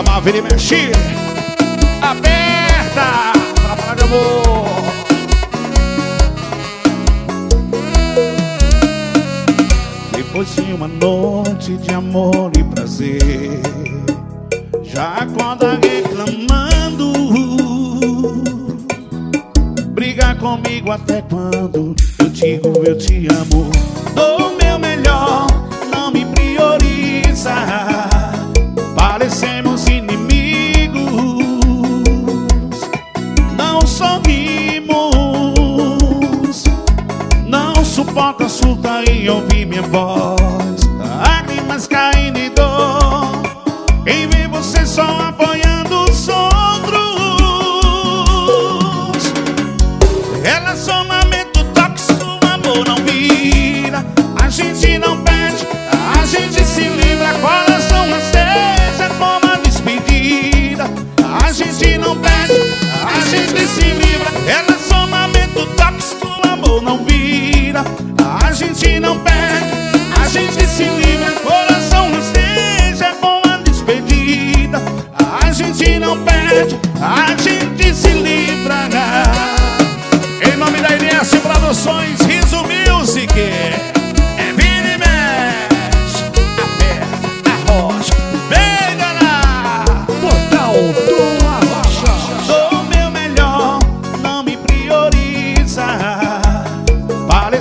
Aperta, Maverick, mexe Aperta Pra falar de amor. Depois de uma noite de amor e prazer Já acorda reclamando Briga comigo até quando Eu digo eu te amo Dou meu melhor Não me prioriza. consulta e ouvir minha voz.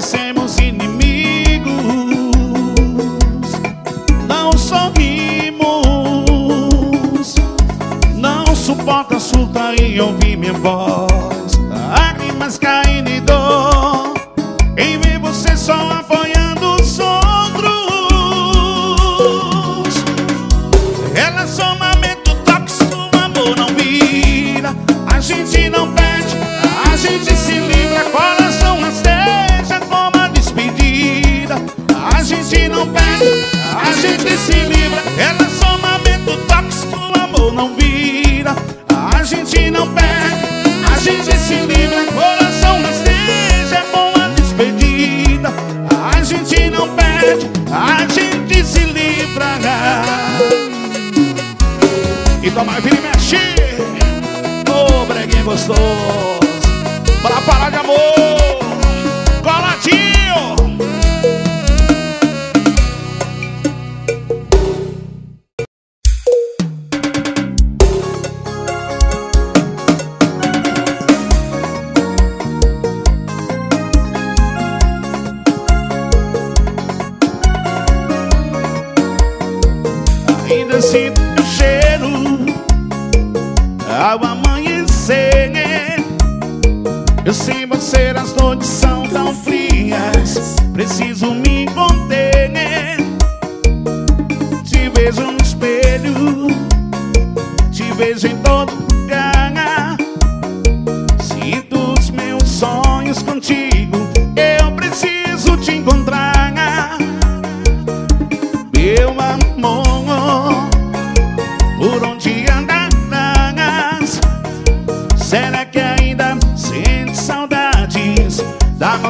parecemos inimigos. Não sorrimos, não suporta surtar e ouvir minha voz. gente se livra. Ela é só uma o tóxico, o amor não vira. A gente não perde, a gente se livra. Coração rasteja, é boa despedida. A gente não perde, a gente se livra. E toma, vira e mexe. Ô, oh, gostoso. Pra parar de amor.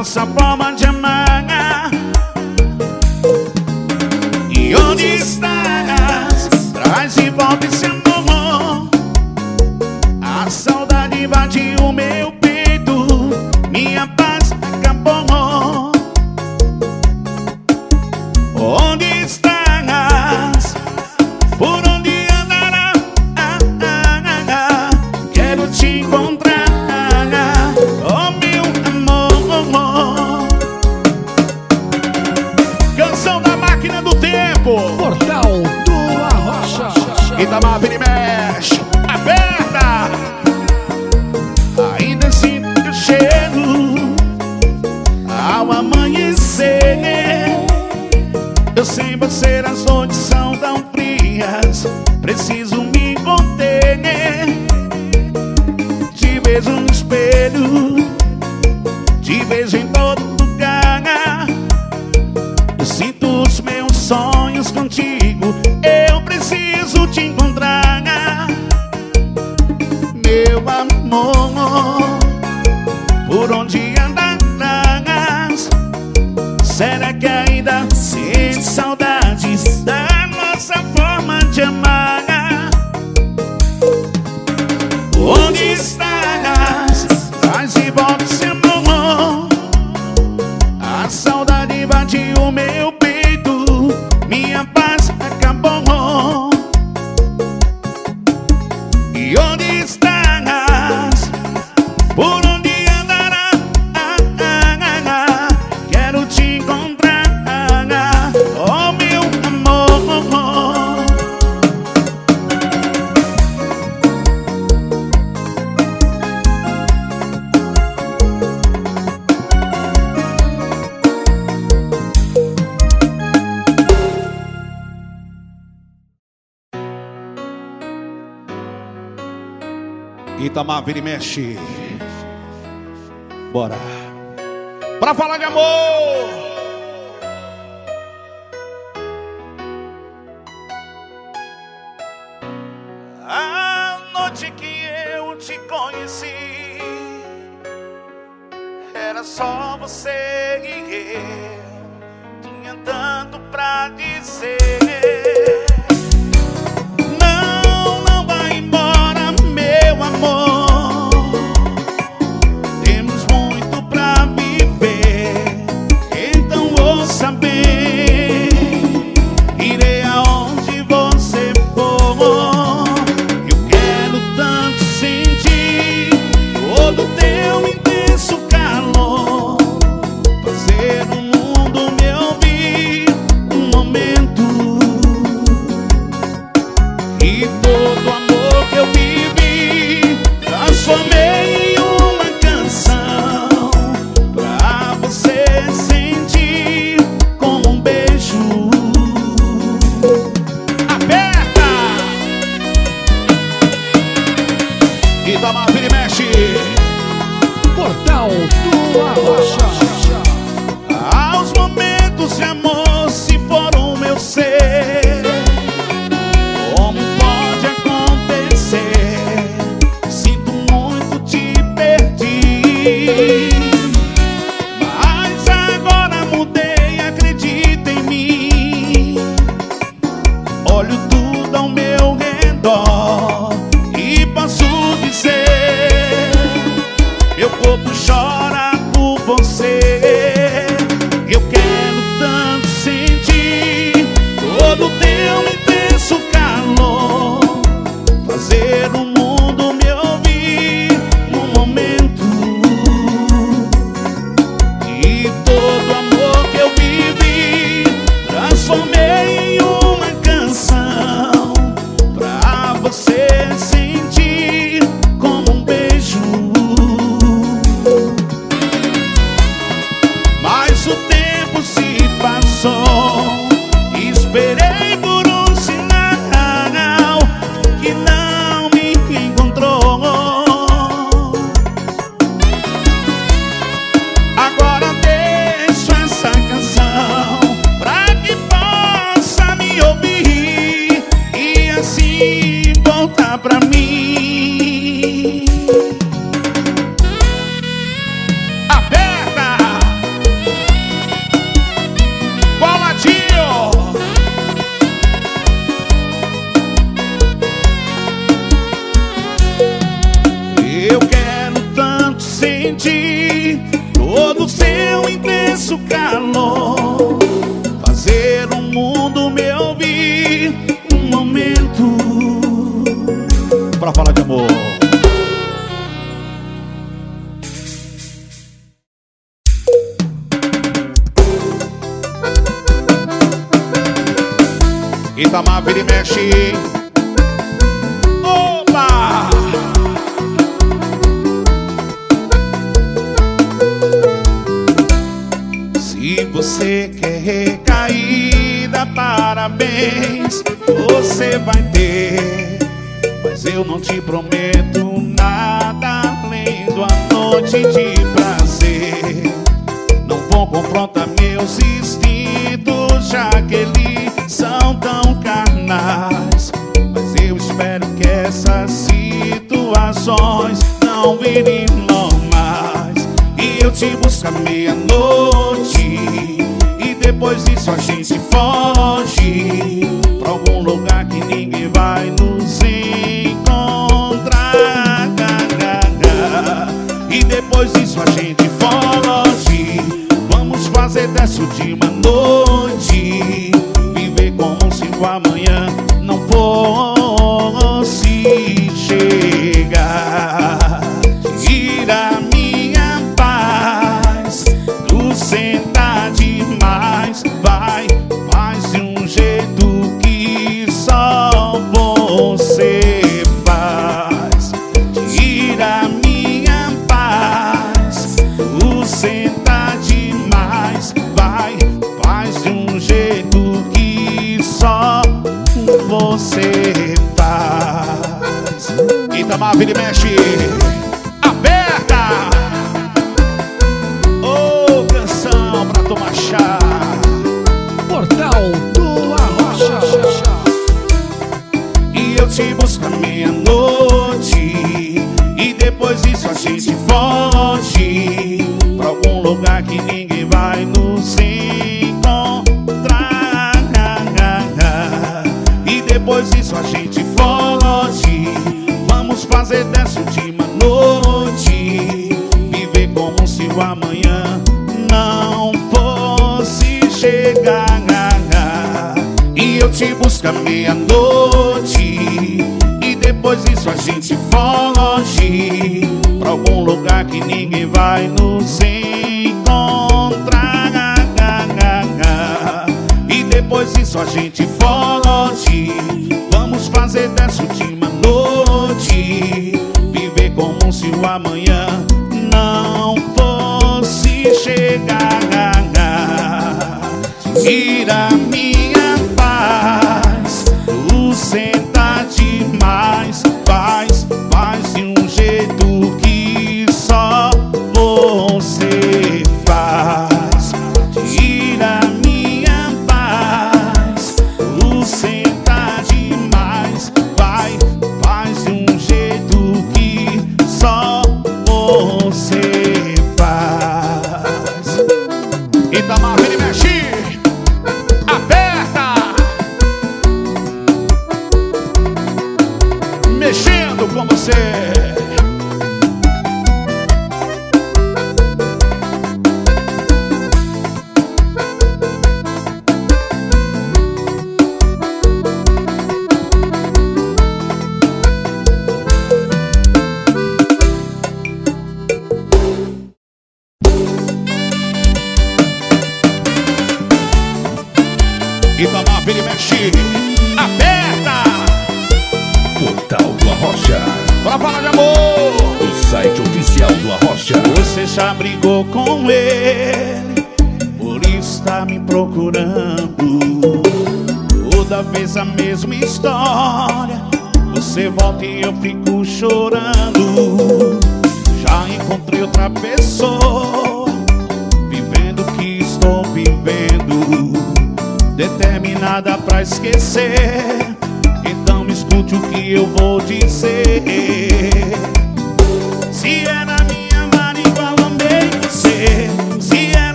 nossa palma Itamar, vira e mexe. Bora. Pra falar de amor.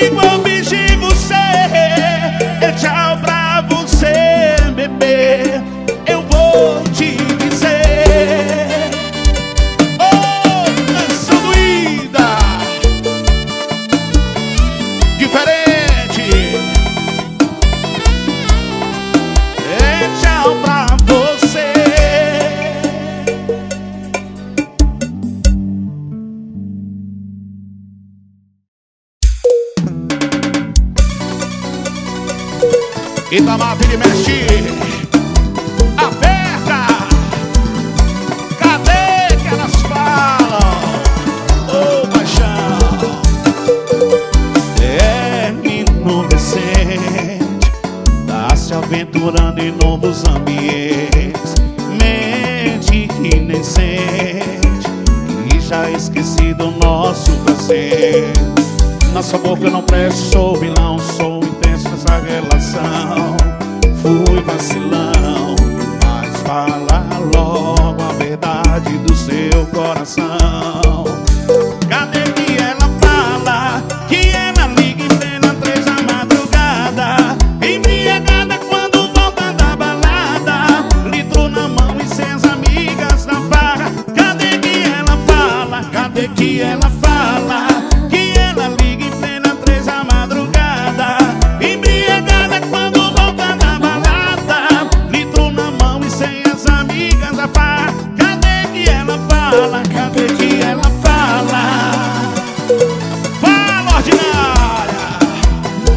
Igbo be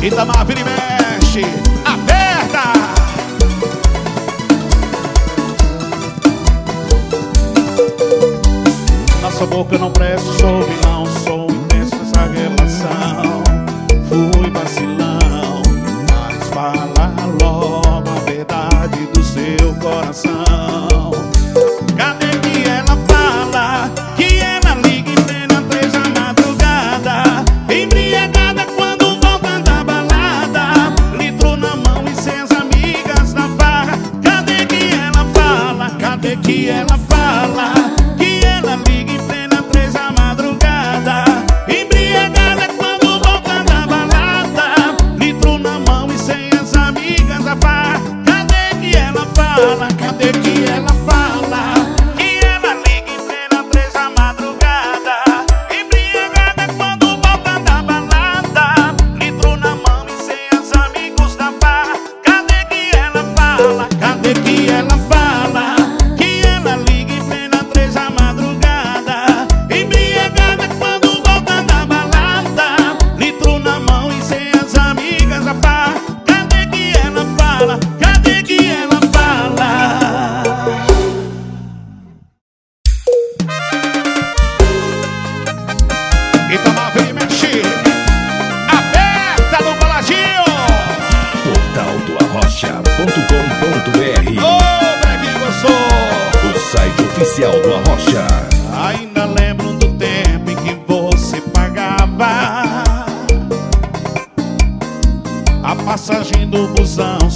Itamar, vira e mexe. Aperta! Nossa boca não presta sobre nada.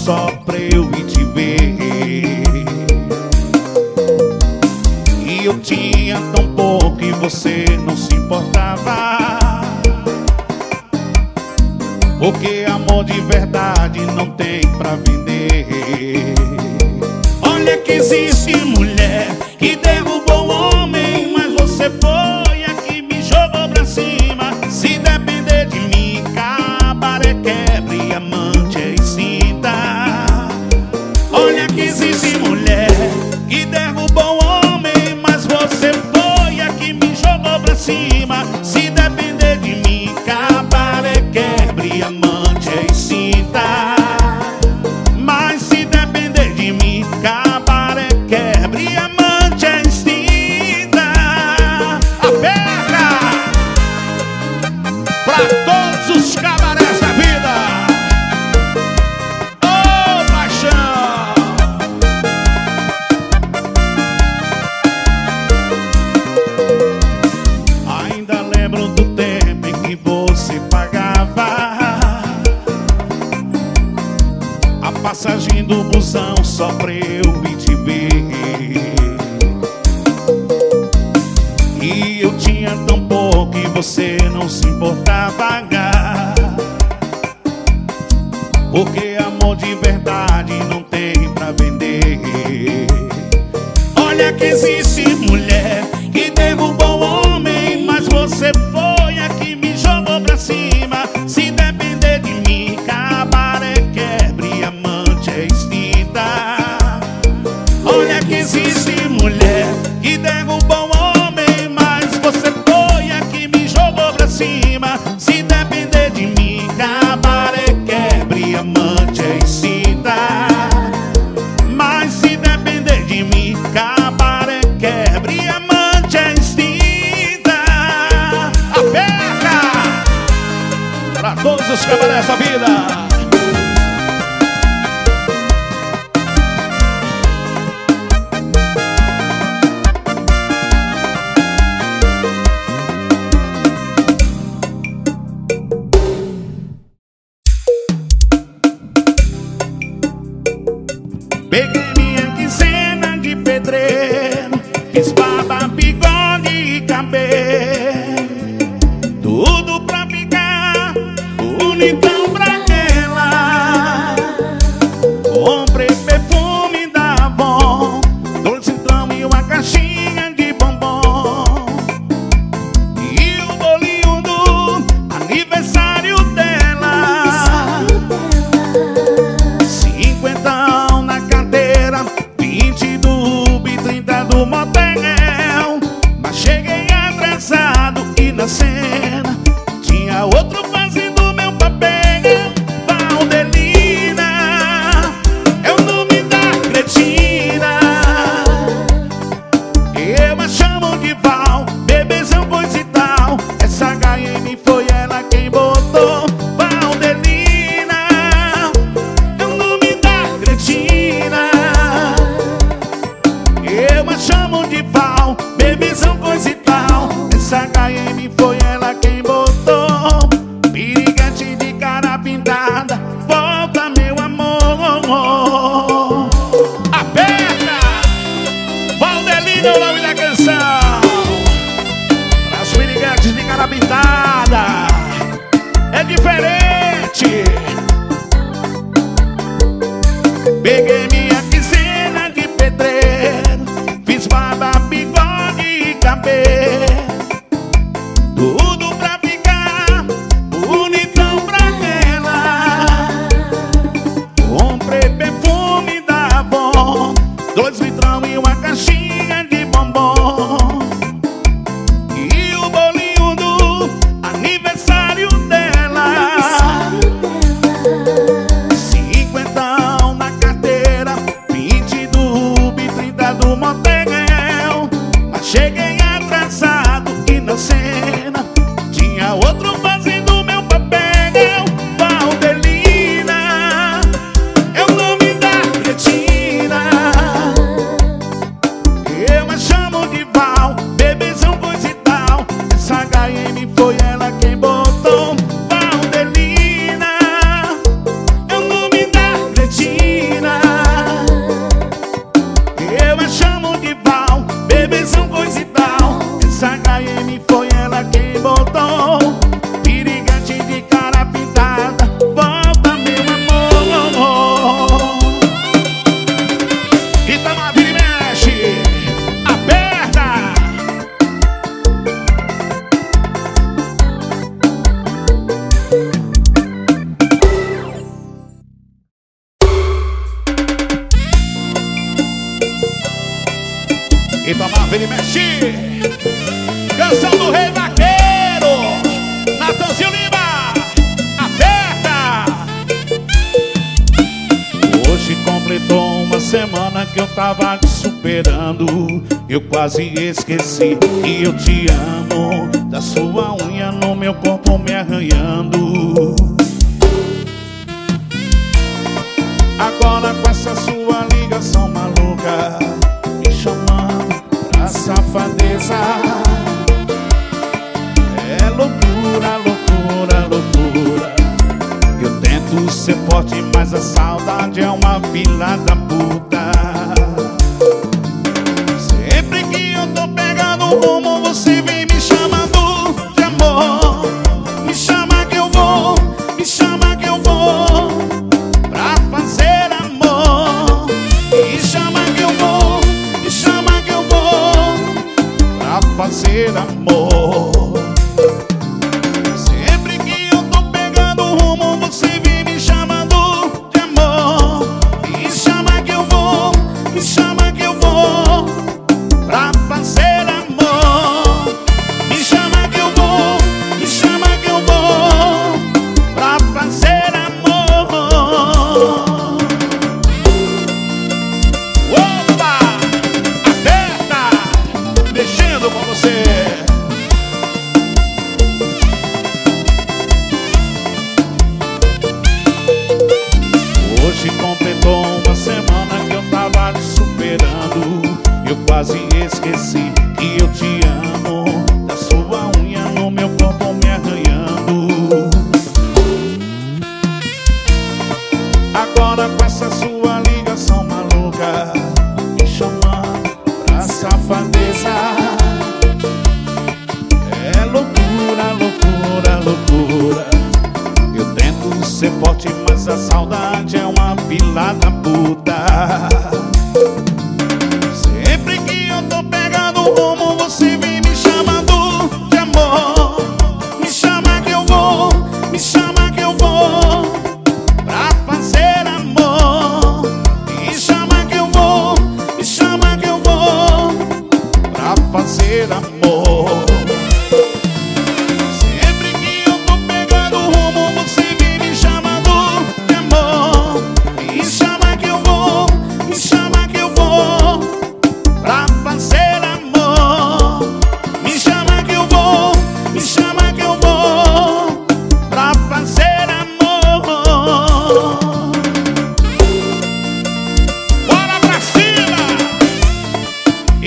só pra eu ir te ver. E eu tinha tão pouco e você não se importava. Porque amor de verdade não tem pra vender. Eu quase esqueci que eu te amo. Da sua unha no meu corpo me arranhando.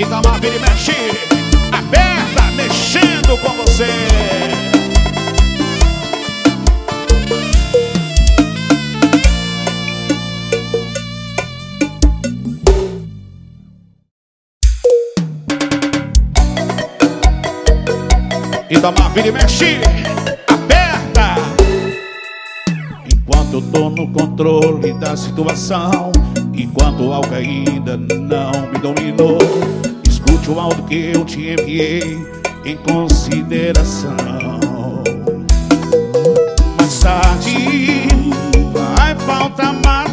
E lá, vira e mexe. Aperta, mexendo com você. Itamar, vira e mexe. Aperta. Enquanto eu tô no controle da situação Enquanto algo ainda não me dominou Algo que eu te enviei em consideração. Mais tarde vai faltar mais.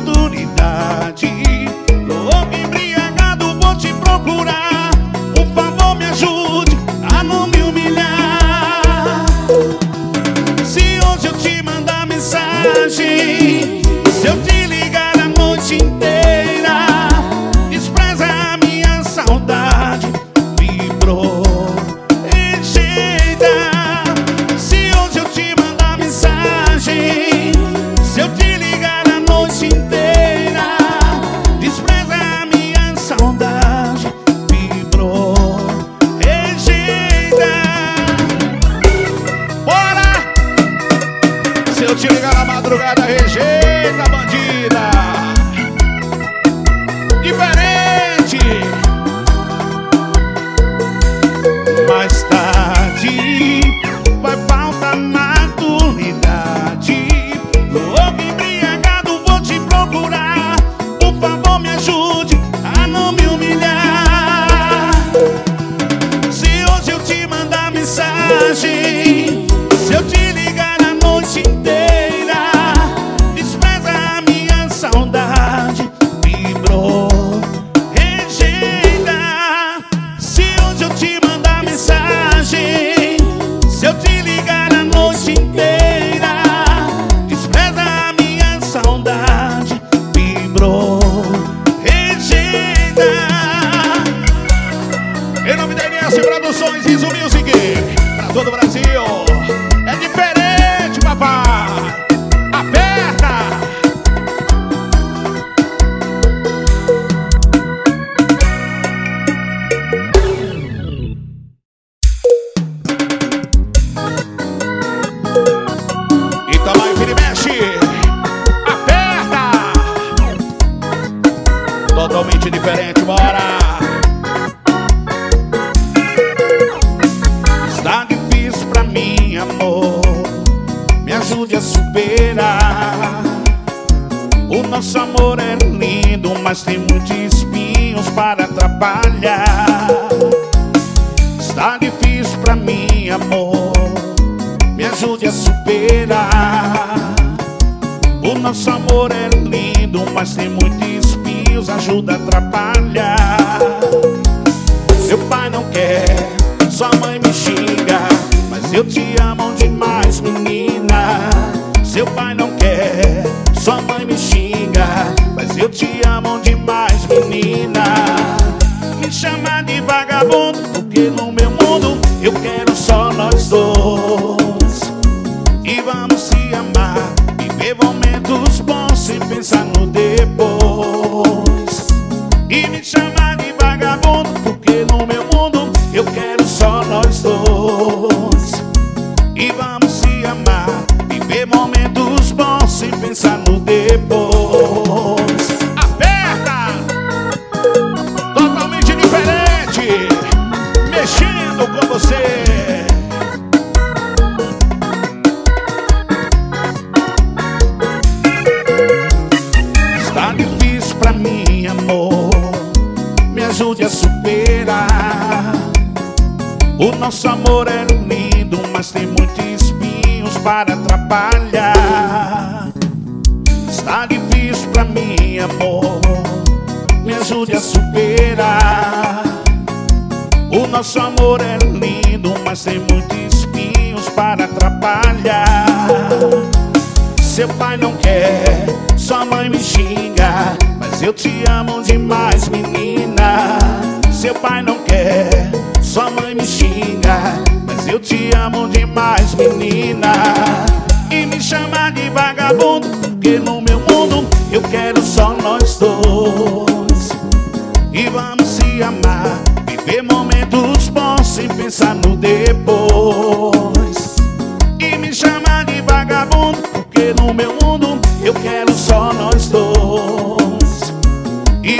chamar de vagabundo Porque no meu mundo eu quero só nós dois.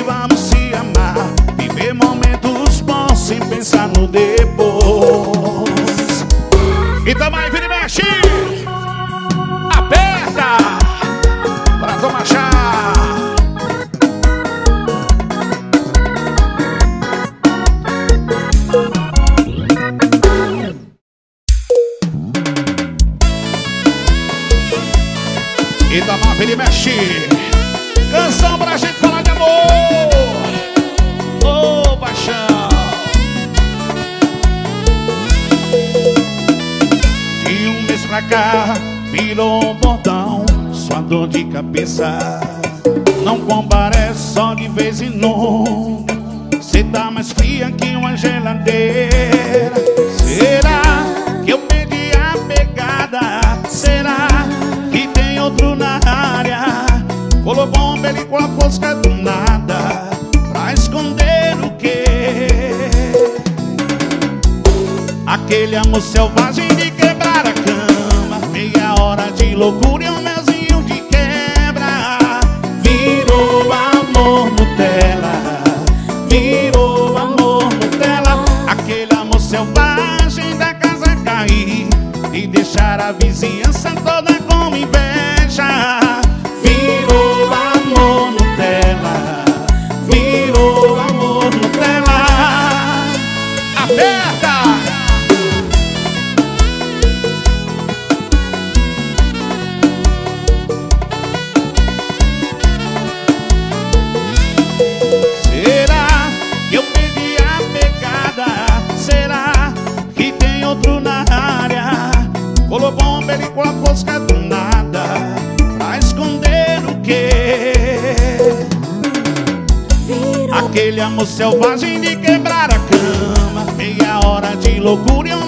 vamos se amar Viver momentos bons sem pensar no depois então E também, vira e mexe! amor selvagem de quebrar a cama. Meia hora de loucura e uma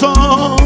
song.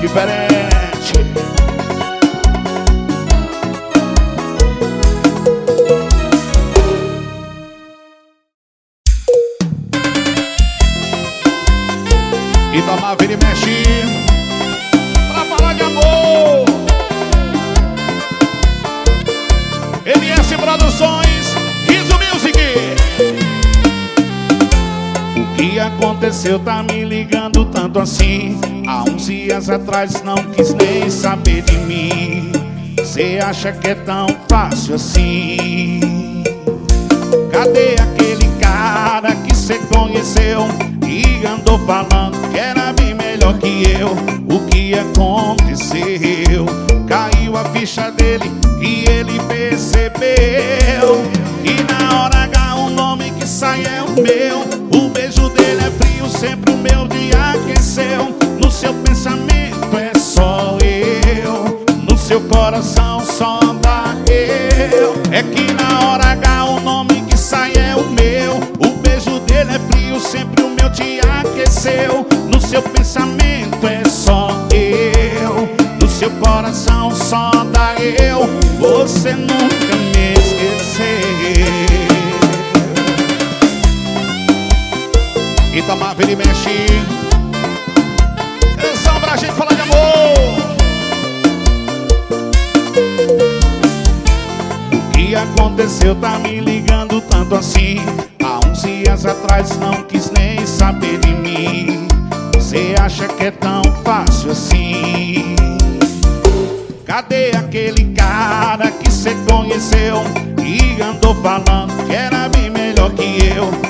diferente. aconteceu, tá me ligando tanto assim. Há uns dias atrás não quis nem saber de mim. Cê acha que é tão fácil assim? Cadê aquele cara que cê conheceu E andou falando que era bem melhor que eu? O que aconteceu? Caiu a ficha dele e ele percebeu. E na hora H o nome que sai é o meu. O sempre o meu dia aqueceu. No seu pensamento é só eu. No seu coração só dá eu. É que na hora H o nome que sai é o meu. O beijo dele é frio, sempre o meu dia aqueceu. No seu pensamento é só eu. No seu coração só dá eu. Você nunca me esqueceu Itamar, vira e mexe. Atenção pra gente falar de amor. O que aconteceu? Tá me ligando tanto assim. Há uns dias atrás não quis nem saber de mim. Você acha que é tão fácil assim? Cadê aquele cara que cê conheceu E andou falando que era bem melhor que eu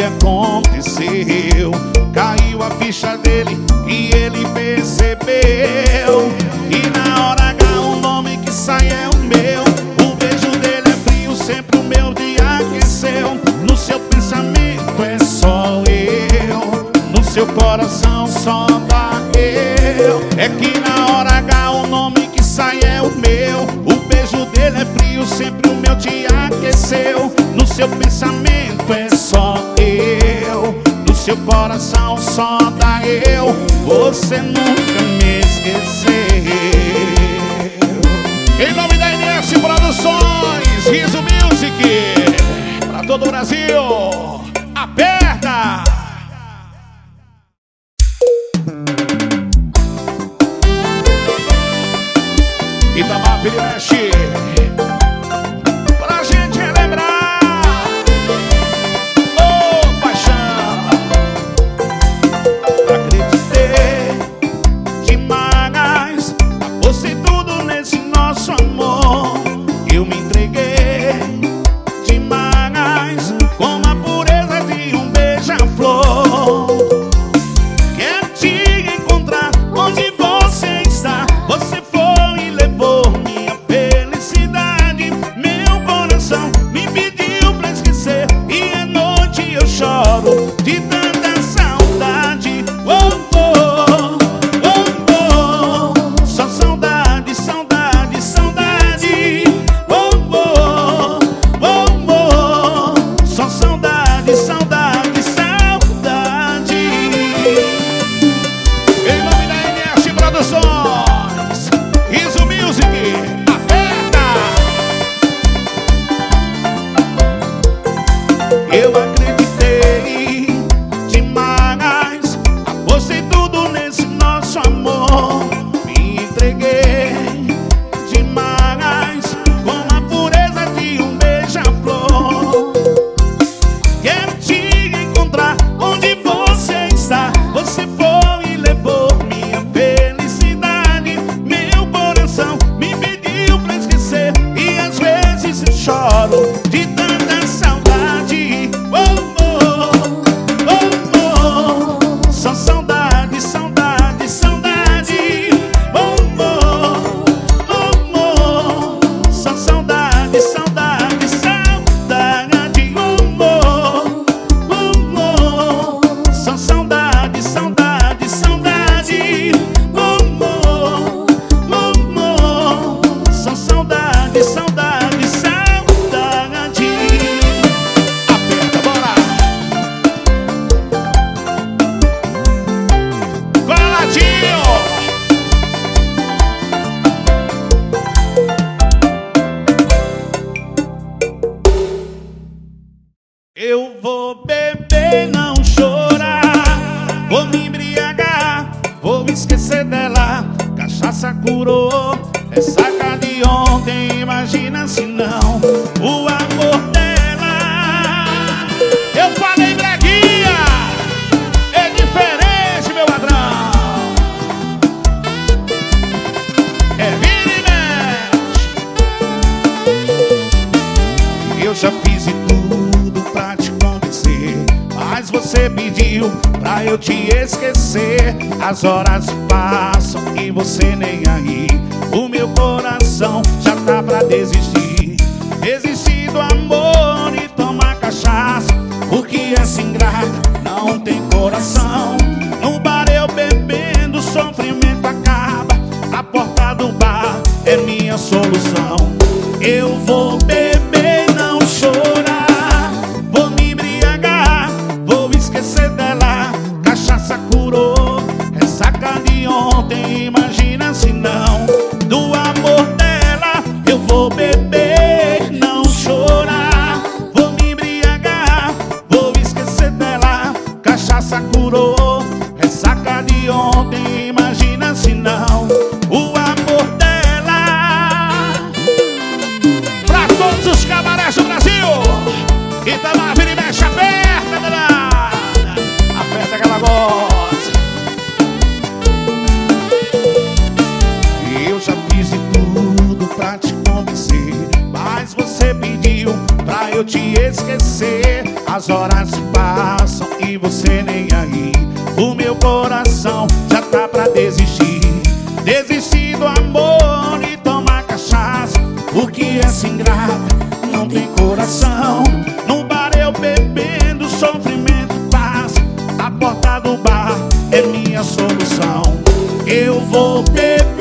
aconteceu? Caiu a ficha dele e ele percebeu E na hora H o nome que sai é o meu. O beijo dele é frio, sempre o meu dia aqueceu. No seu pensamento é só eu No seu coração só dá eu. É que na hora H o nome que sai é o meu. O beijo dele é frio, sempre o meu te aqueceu. No seu pensamento coração só dá eu. Você nunca me curou essa cara de ontem. Imagina se não, o amor dela. Eu falei breguinha, é diferente, meu ladrão. É vira e mexe. Eu já fiz tudo pra te convencer Mas você pediu pra eu te esquecer As horas você nem aí nem aí. O meu coração já tá pra desistir. Desistir do amor e tomar cachaça. O que é assim sem graça, não tem coração. No bar eu bebendo, sofrimento passa. A porta do bar é minha solução. Eu vou beber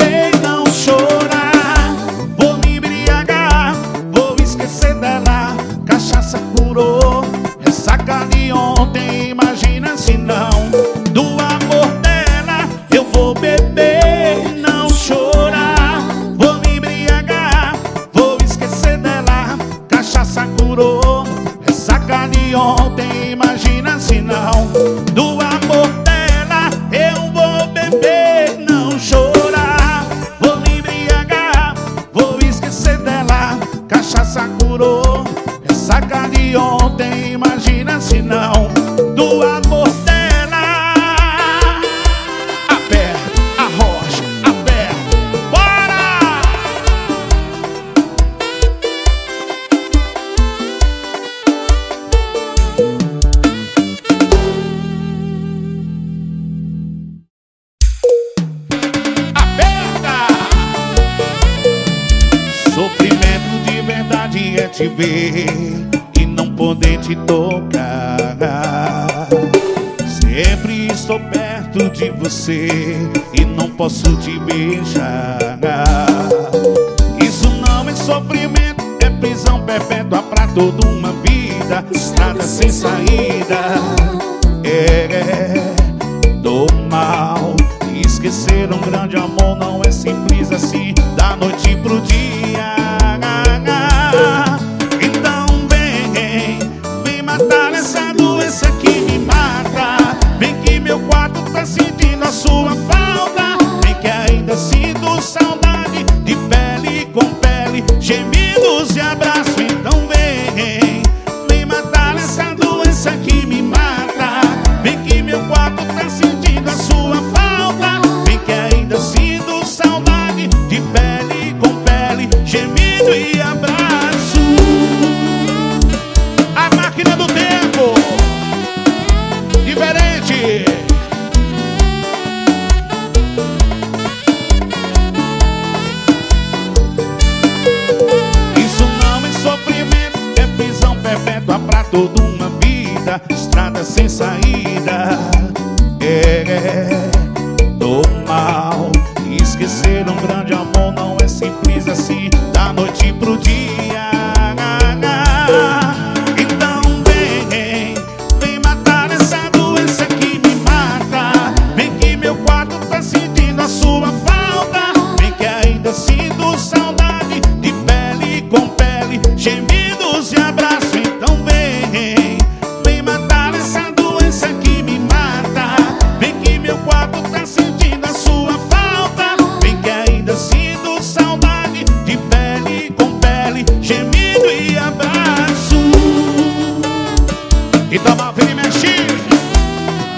Então mal vem mexer,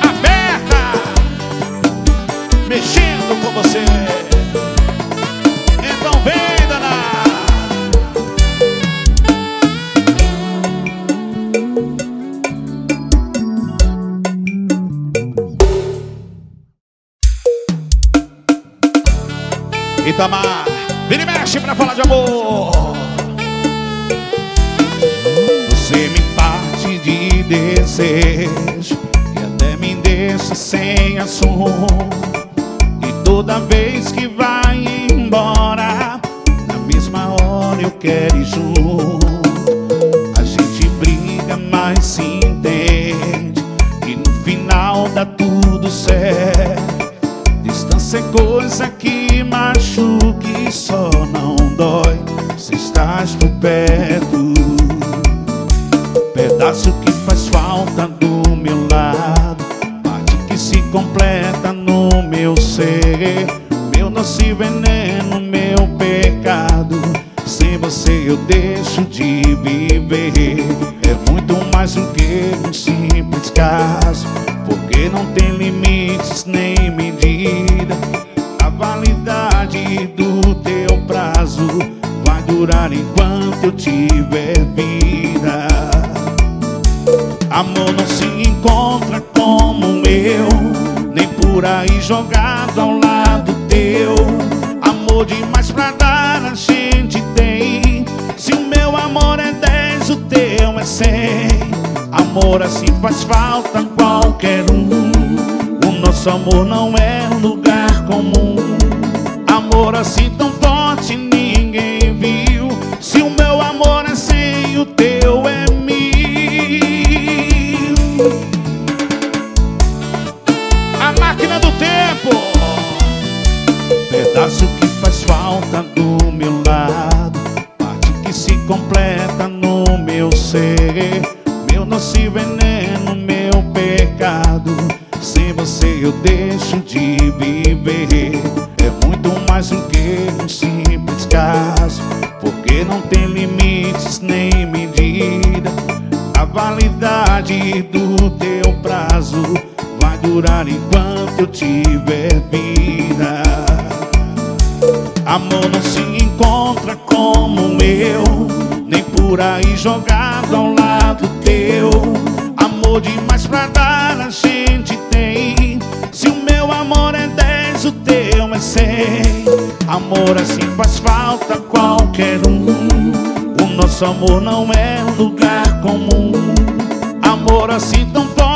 aperta, mexendo com você. Então vem danar. Itamar, vira e mexe pra falar de amor. Desejo que até me deixa sem assunto. E toda vez que vai embora, na mesma hora eu quero ir junto. A gente briga, mas se entende. E no final dá tudo certo. Distância é coisa que viver. É muito mais do que um simples caso, porque não tem limites nem Amor assim faz falta qualquer um. O nosso amor não é um lugar comum. Amor assim tão forte ninguém viu. Se o meu amor é sem, o teu é mil. A máquina do tempo. Pedaço que faz falta do meu lado. Parte que se completa no meu ser. Vai durar enquanto eu tiver vida. Amor não se encontra como eu, nem por aí jogado ao lado teu. Amor demais pra dar a gente tem. Se o meu amor é dez, o teu é cem. Amor assim faz falta qualquer um. O nosso amor não é um lugar comum. Amor assim tão forte